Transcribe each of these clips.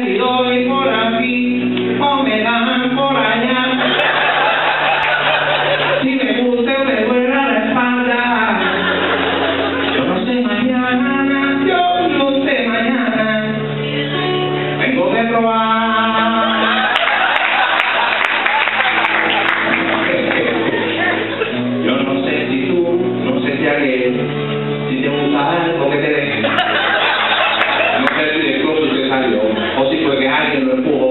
si doy por aquí o me dan por allá. Si me gusta o me duele la espalda. Yo no sé mañana, yo no sé mañana. Vengo de probar. Yo no sé si tú, no sé si alguien, si te gusta algo. Wagner, pô,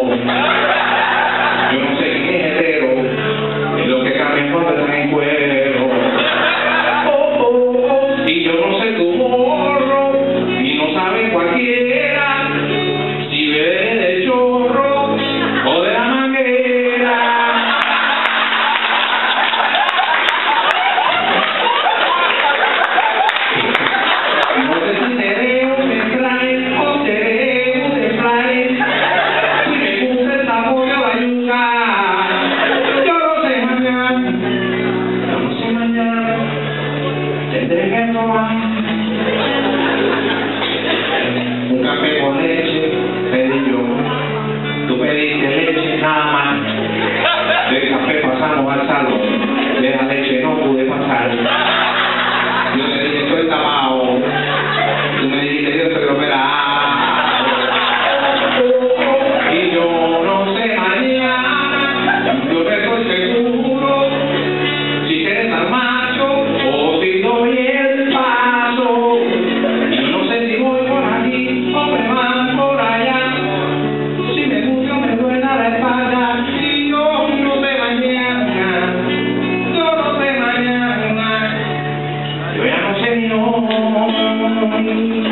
Entreguémonos Thank you.